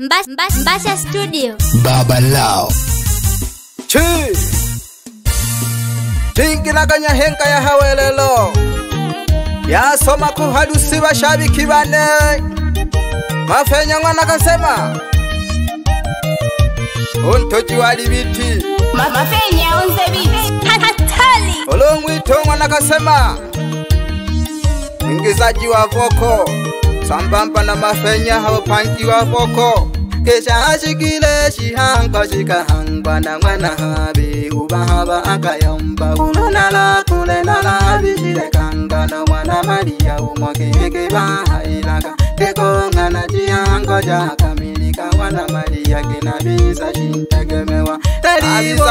Mbasha Studio. Baba Lao. Chi. ganya henka ya hawelelo. Yasoma kuhalusi bashabiki kibane Mafenya mwana kasema. Untoji wali biti. mafenya unze biti. Hatali. ito mwana kasema. Ingizaji wa voko. sambamba na mafenya haupankiwa foko kesha hashikile shihangwa shikahangwa na mwana habi ubahaba akayomba ulonala kule nala habishilekanga no mwana maliya umwakekebahailaka kekongana jihango jakamilika mwana maliya kinabisa shintegemewa taliwo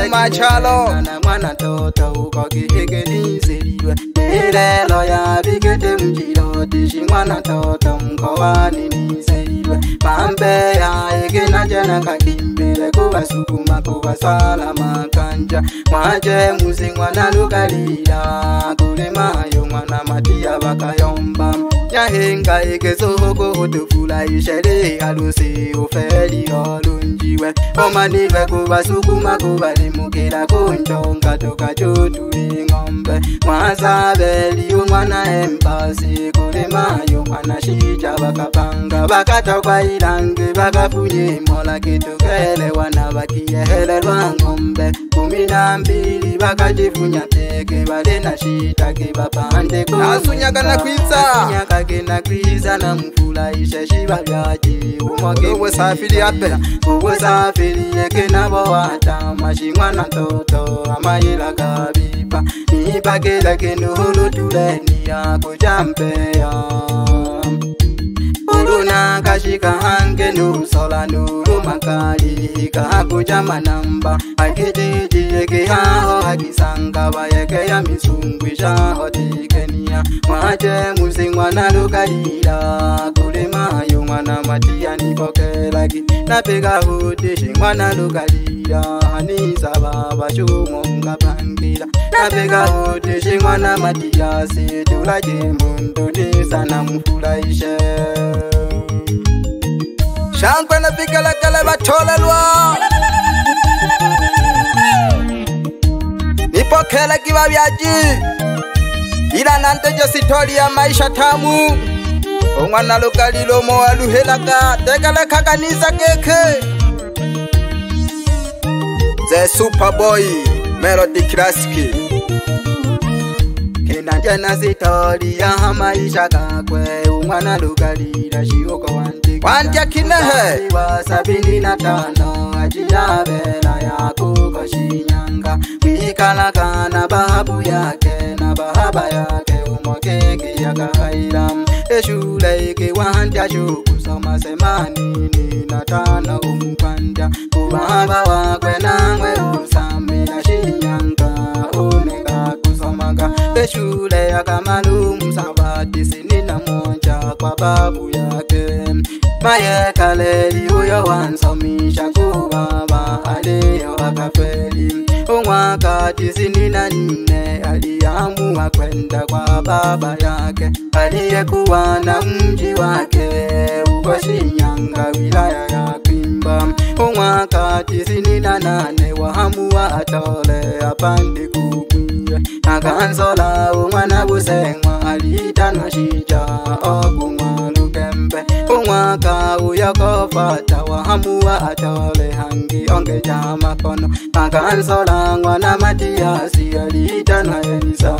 jalekeeana mwana toto ukokihekeniziliwe mirelo ya vikete mjiro dishi mwana toto mkowaninizeilwe mambeya ekenajanakakimbile kuvasukuma kuvaswala makanja mwache muzi mwana lukalila kulimayo mwana matiya vakayomba yahenga ekesohoko otufula ishele alusi ufeli olunjiwe omanilwe kuvasukuma kuvalimukila kunjonga tokachutula mbe mwazabeliyu mwana embasi kulimayo mwana shija vakapanga vakata kwailange vakafunye mola kitukelewana vakiyehelelwa ngombe gumi nambili vakatifunya teke valena shitake vapande nasunyakana kwizanyakakena kwizana mvula ishashiva vyaje umakeosafiri apela ukosafiri yekenavo watama shimwana ntoto amayela kavipa nipakela kenuhulutuleni yakujambeya kashika hange nusola nulumakali hika hakujama namba akijijiekehaho hakisanga vayekeya misungwisha hotikenia mwache musi mwana lukalila kulimayo mwana matiyanipokelaki napika hudishi mwana lukalila anisavavashumongapangila napika hudishi mwana matiyasi tulaje mundu nisana mufulaishe shankwe nabikelekele batholelwa nipokhele kiba byaji ila nante jo sitholi ya maisha tamu ong'wana lokalilo mo aluhelaka tekalekhakanisa keke the superboy melody classic kenda njena sitholi ya maisha kakwe ong'wana lokalila shiokowa pandya khinehe ajilavela yako kashinyanga mikanakana babu yake na bahaba yake umokeke yakahaila eshule ikiwandya chukusomasemanini na tano umkwandya kubaba wakwe nangwe umsami na shinyanga unenga kusomanga eshule yakamalumu sabatisini namu mababu yake maye kaleli huyo wansomisha kubaba aliyo akafeli mwaka tisini na nne aliamua kwenda kwa baba yake aliyekuwa na mji wake uko Shinyanga wilaya yake kuimba omwakati sininanane wahamuwa atole apandi kukwiye akanzola omwana busengwa alitana shija okumwa lukembe omwaka uyakofata wahamuwa atole hangi onge jamakono akanzola mwana matiyasi alitana elisa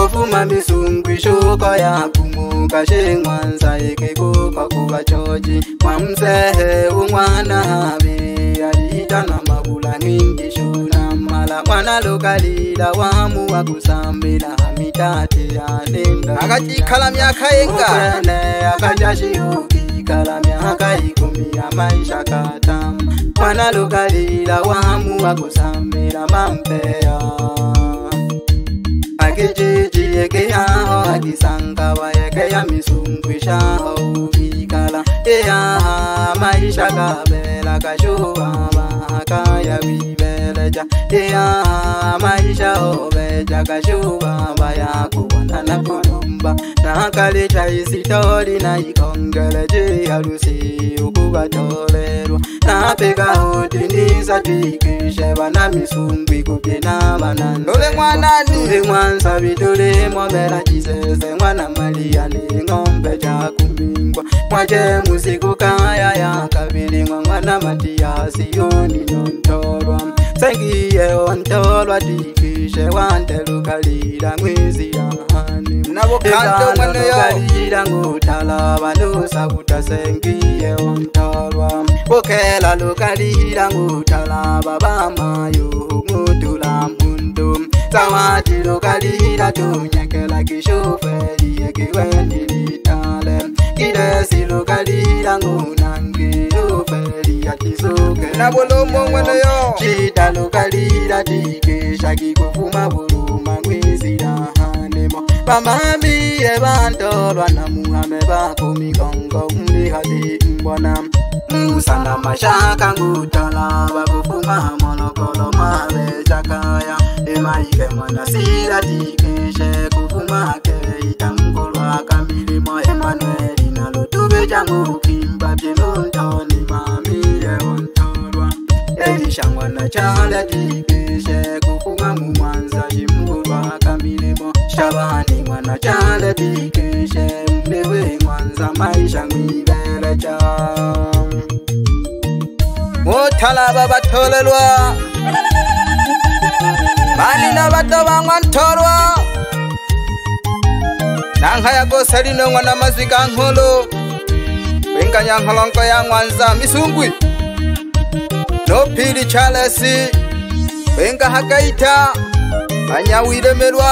kofuma misungwishoko yakumuka shemwanza ikekoka kuva choji mwamsehe umwana aviri aliita na mabula ngingi shona mala mwana lokalila wamu wakusambila mitati anenda akacikhala myaka engane akajashiukikala myaka ikumi ya maisha katama mwana lokalila wamu wakusambila mampeya gijiji ekeyaho agisankawa ekeya misunkwishaho ikala eyaha maisha kabela kashuwa mahakaya wibela ubeja iyamaisha ubeja kashubamba yakubonana kulumba nakalita isitori naikongelejiyalusi ukubatolerwa napika uti ndisatikishe vana misungwi kupye na vananiule mwanza vituli mobela jizeze mwana maliya ning'ombe jakumbingwa mwache musikukaya yakavili mwa mwana matiyasi yoni nontolwa ngiye wantolwa dikishe wantelukalila ngwizi ya mani mnabokhaalukalila ngutala banusa kutasengiye wantolwa bokhela lukalila ngutala babamayo ngutula mundu sawati lukalila tunyekela kishufeliye kiwendilitale kidesi lukalila ngunangiluf chitalokalira tikesha kikufuma buluma kwiziranemo pamabiye bantolwa namuhame bako mikongo mlihati mbona usana mashaka ngutala bakufuma molokolo mabe chakaya emaike mwanasira tike nkhayako salinongʼwana mazwika nkholo kwinga nyankholonko ya ng'wanza misungwi nophili chalesi kwinga hakaita anyawilemelwa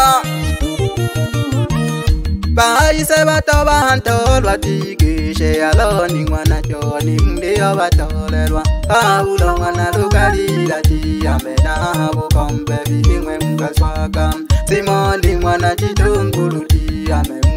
bayise bato bantolwa tigishe yaloni ng'wana choni ndiyo batolelwa paulo ng'wana lukalila tiyamena habukombe vilimwe mkaswaka simoni ng'wana chitungulu tiyamena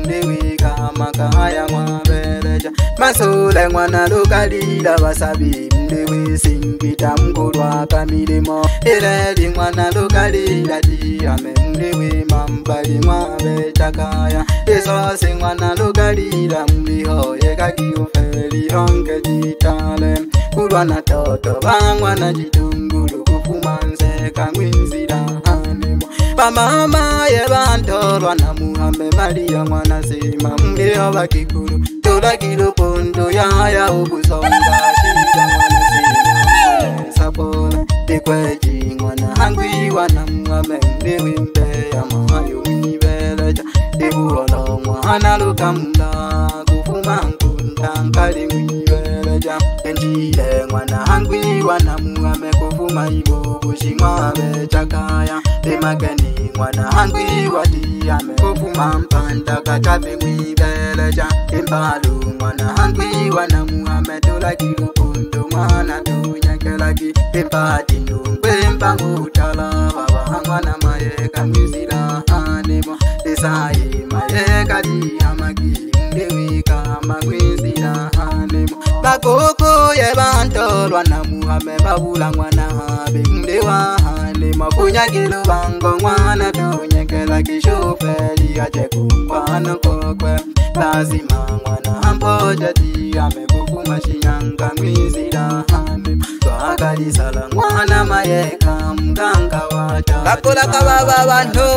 makahaya mwabeleja masule mwanalukalila wasabi mndiwisimpita mkulwa kamilimo ileli mwanalukalila diame mndiwimambali mwabeta kaya isosi mwanalukalila mndihoye kakiufeli honge jitale kulwa na toto vangwa na jitungulu kufumanze kangwinzila bamama yebantorwa namuhambe mali ya mwana sima mge yabakikulu tolagilo pondo yaya okusongasisaasapona ekwejingwana hangwiwa namuhambe mbewimbe ya mamayo mibeleja ebuholo mwana luka munda kufuma nkunda nkali mwibeleja enjile mwana hangwiwa namuhambe kufuma ibobushi mwabe chakaya temagani mwana hangi wali ame kopuma mpanda kakabe mwibeleja embalu mwana hangi wana muhamedulaki lupundo mwana tunyekelaki embati nungwe mpangu utala vava mwana mayeka mwizila hanemwa esayi mayeka di amaki ndewika mwizila hanemwa bakoko yebantolwa na muhame babula mwana habe mdewa makunyakelo vango n'wana tonyekela kixopeli ya tekunkwano kokwe lasi man'wana hambota tiyame kukuma xinyanga mizila hame twakalisala n'wana mayeka mganga wata vakulaka vava vanhu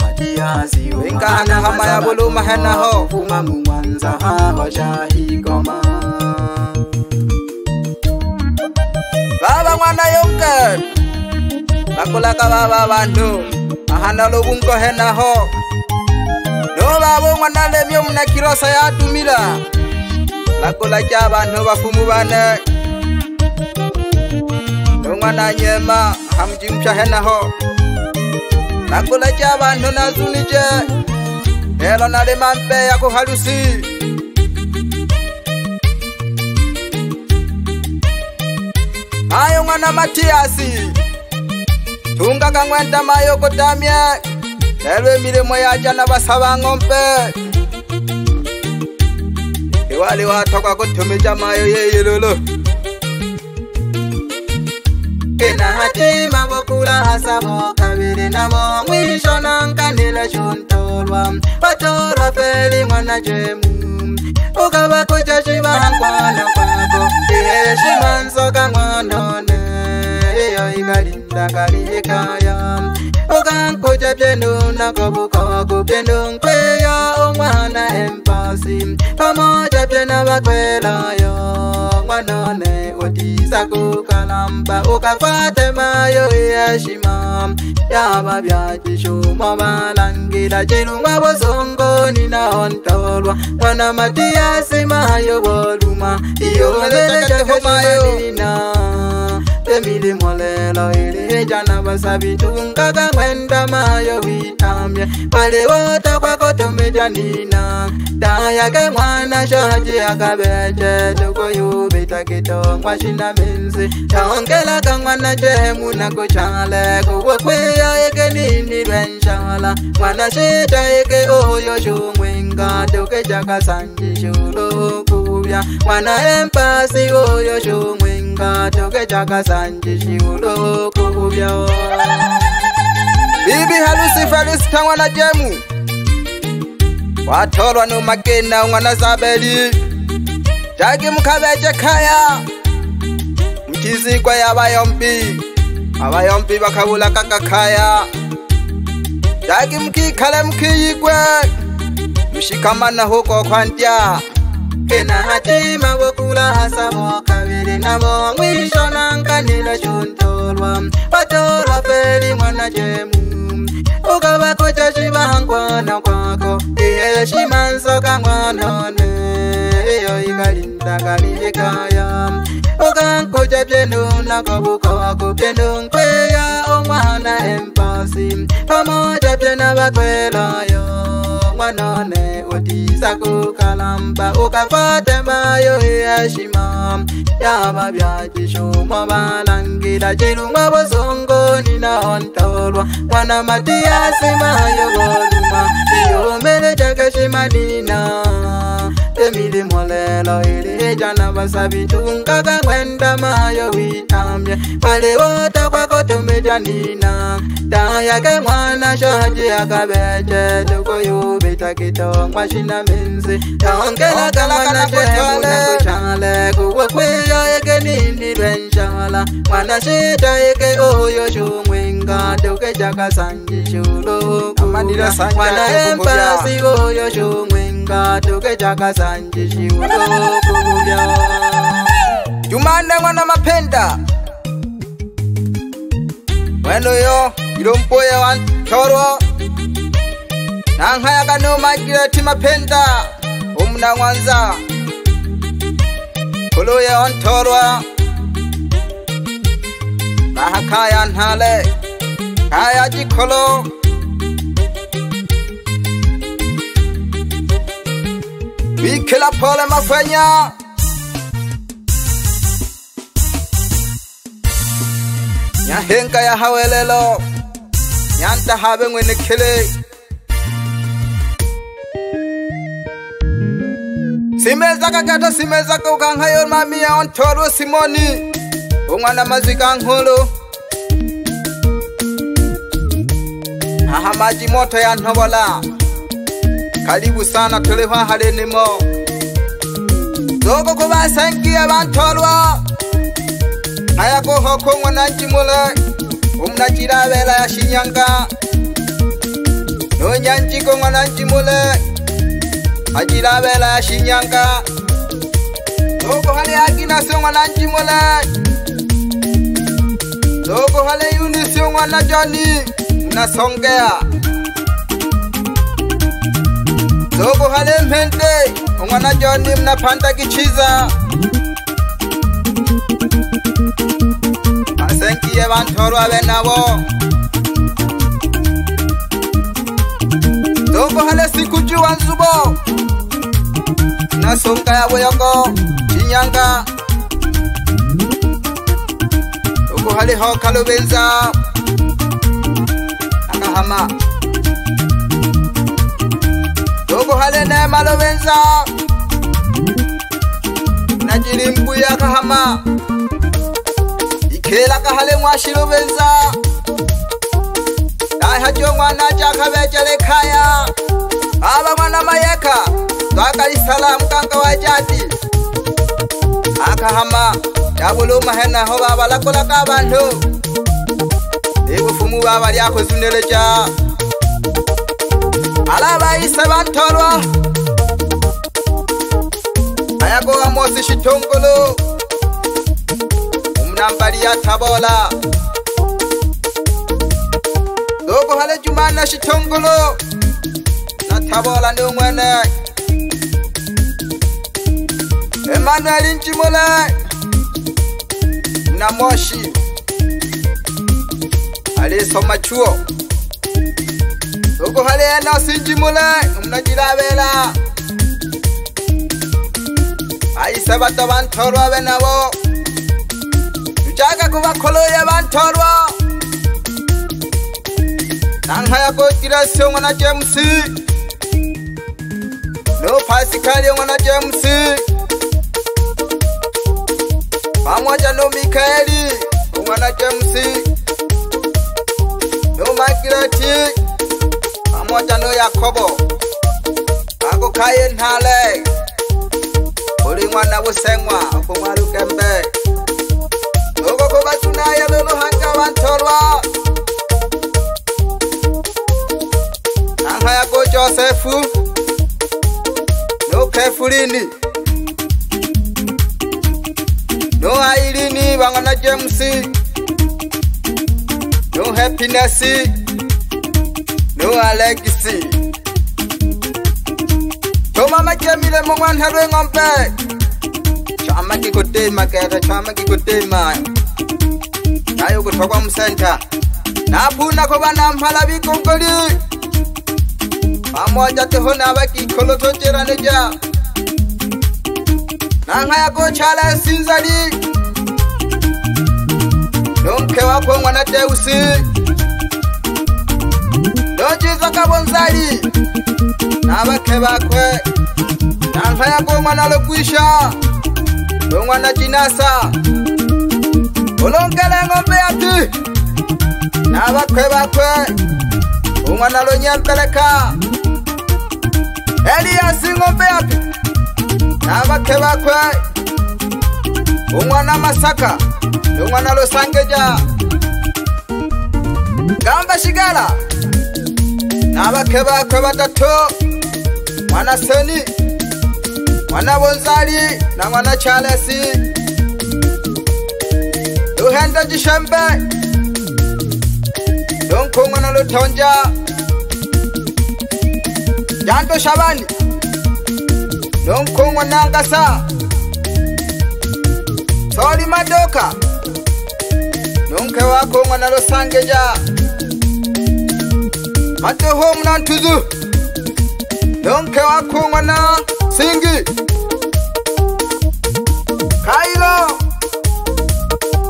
matiyasi wenkana hama ya vuluma henaho kuma mun'wanza hava xa hikoma vava n'wana yonkela bakola ka ba ba bantu ahana lo bunko he na ho no ba bo ngwana le myo mna kirosa ya tumila bakola cha ba no ba fumu ba ne no ngwana nyema ham jim cha he na ho bakola cha ba no na zuni che elo na le mampe ya ko halusi ayo ngwana matiasi tunga kangwenda mayoko tamye lelo emilemo yaja nabasabango mpe iwali watokwa kutumija mayo yeyilulu kena hati mabukula hasabo kabili nabo mwisho nankanile chuntolwa batolwa feli mwana jemu ukaba kuja shibahankwana kwako ieshimanzoka mwanone igalinda kalikhaya okankotsha byenuna kobugogo byenunkweya umwana empasi bamotsha kwanone otisa kukalamba ukafatemayo yashima yavavyatishumo valangila chilumwa vosongoni na ontolwa kwana matiyasi mayo voluma iyoleleteomayoina temili molelo ili hejana vasavitunga kamwenda mayo vitambye valiwota kwakotomejanina dayake mwana shaji akaveche tukoyuvi kita kita wangwa shinda minzi Chaongela kangwana jemu na kuchale Kuwa kwea eke nini dwenshala Mwana shita eke oyo shumwinga Tuke chaka sanji shulu kubya Mwana empasi oyo shumwinga Tuke chaka sanji shulu kubya Bibi halusi falusi kangwana jemu Watolwa numakena wangwana sabeli Bibi halusi falusi kangwana jemu jake mkhabeje khaya mthisikwa yabayompi abayompi bakhabula kakakhaya jake mkhikhale mkhiyikwe mshikhamana huko khwantya Ukaba kocha shiba hankwa na kwa nakalilekaya okankoja pyenu nakobuko waku pyenu nkweya omwana empasi pamoja pyena bakwelayo mwanone otisa kukalamba ukafatemayo yashima yaba bya cisumo balangila cilumwa bosongoni na ontolwa mwana matiyasi mayo boluma iyomele cakashimanina temile molelo ilile jana basabitungaga kwenda mayo witambye male wota kwako tumejanina tayage mwana shoji akabeje tukuyubitakitongwa shina minzi tongelagalamana shemunekushale kuwe kwiyo egenindi lwenshala mwana shita ike oyo shumwinga tukejakasanjishuluku wana empasi oyo shumwinga tukejakasan manje shiwuokuya jumane mwana mapenda wendo yo ilompoya wantoro nankhaya kanomajileti mapenda umna mwanza kuluya wantorwa mahakaya nthale kaya jikholo bikhela phole mafenya nyahenka ya hawelelo nyanta habe ngwene khele simeza kakata simeza kukanga yon mami ya ontoro simoni ungwana mazika ngholo aha maji moto ya nhobola karibu sana toleho ahare nemo dogo ko basengiye bantolwa nayakoho kongwa nanjimule omunajira abela yashinyanga nonyanji kongwa nanjimule ajira abela yashinyanga dogo hale agina songwa nanjimule dogo hale yunisi ongwa najoni munasongeya zokuhale mphente un'wana joni mnaphanta kichiza masenkiye vanthorwa ve navo zokuhale sikuciwa nzubo nasunka ya vuyoko cinyanga zokuhale hoka luvinza akahama obohale nae malobensa najili mbuya kahama ikhela kahale mwashilobensa nahajo mwana jakhabecele khaya aba mwana mayeka twakalisala mkanga wa jati akahama jabulumahenaho babalakolaka abantu nibufumu baba lyakhozunelejaa vayise vatholwa ayakokamosi xithunkulu umnambali ya thabola loko hale cumani na xithunkulu na thabola ni un'wene emanueli ncimule na moshi alisomachuo kuhalea na sinji mule umunagira abera ayisa bato bantorwa be nabo tujaga kuba koloye bantorwa nanka ya kotirasi yo mwana jemusi no pasikali yo mwana jemusi pamoja no mikaeli yo mwana jemusi no magirati no moja no ya kobo ako kaye nhale uri mwana wusengwa uko mwarukembe uko kubatunaya luluhanga bantorwa nankaya go josefu nokefulini noailini bangana james no happiness no alexi toma makemile mo ngwanthalwe ngompe chama ke kotema kera chama ke kotema nayo kuthokwa msenta naphuna ko bana mphala bikongoli amoja te hona ba ki kholo tho tshera ne ja na nga ya go chala sinzali nomke wa ko ngwana te usi dyondzisa ka vonzali na vakhevakhwe na nhlayaku wun'wana lokwixa lowun'wana cinasa olonkela ngombe ya ti na vakhwevakhwe wun'wana lonyempeleka eliyasi ngombe ya ti na vakhevakhwe wun'wana masaka lowun'wana losangeja gambe xikala n'abakebakwe batatu mwana seni mwana bonzali na mwana chalesi luhenda jishembe lunkumwe na lutonja janto shabani lunkumwe na ngasa soli madoka nunke wakumwe na lusangeja atoho mnantuzu yonke wakhungwana singi kailo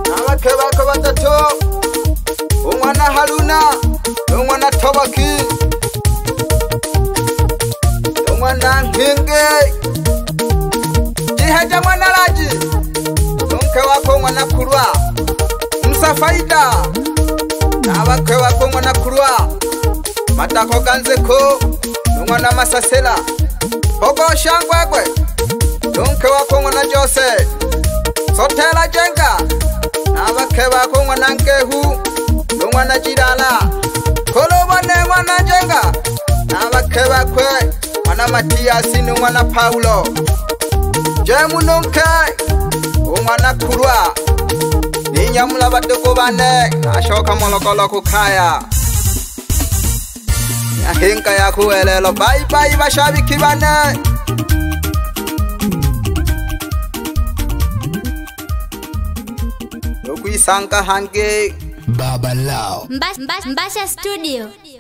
nabake bako batatu umwana haluna nomwana tobaki nomwana nkinge jiheja mwana laji yonke wakhungwana kulwa msafaida nabake wakhungwana kulwa matako ganzeko nomwana masasela boko shangwagwe nomke wako ngwana jose sotela jenga nabake bako ngwana nkehu nomwana jilala kolobone ngwana jenga nabake bakwe mwana matiyasi nomwana paulo jemu nomke omwana kulwa ninyamula badoko bane nashoka molokolo kukaya ahinka ya khuwelelo bayi bayi vaxaviki vane loku yisankahange babalao mbaxa studio